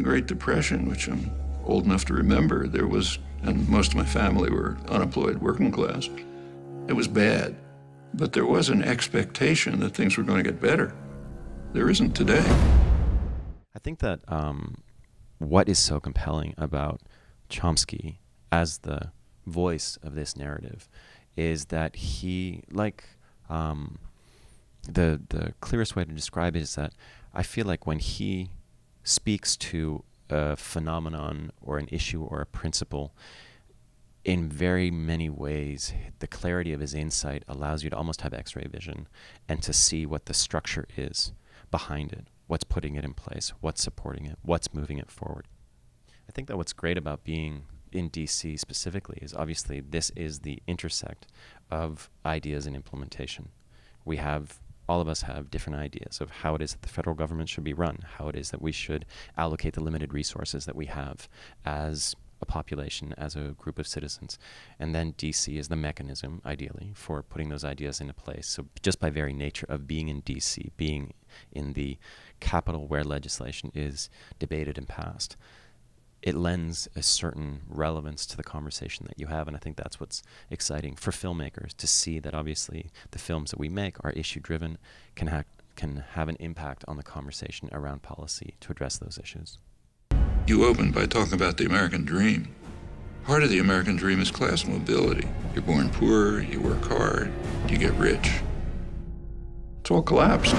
Great Depression, which I'm old enough to remember, there was, and most of my family were unemployed working class. It was bad, but there was an expectation that things were going to get better. There isn't today. I think that um, what is so compelling about Chomsky as the voice of this narrative is that he, like, um, the the clearest way to describe it is that I feel like when he speaks to a phenomenon or an issue or a principle, in very many ways, the clarity of his insight allows you to almost have X-ray vision and to see what the structure is behind it, what's putting it in place, what's supporting it, what's moving it forward. I think that what's great about being in DC specifically is obviously this is the intersect of ideas and implementation. We have all of us have different ideas of how it is that the federal government should be run, how it is that we should allocate the limited resources that we have as a population, as a group of citizens. And then DC is the mechanism, ideally, for putting those ideas into place. So, just by very nature of being in DC, being in the capital where legislation is debated and passed, it lends a certain relevance to the conversation that you have. And I think that's what's exciting for filmmakers to see that obviously the films that we make are issue driven, can, ha- can have an impact on the conversation around policy to address those issues. You opened by talking about the American dream. Part of the American dream is class mobility. You're born poor, you work hard, you get rich. It's all collapsed.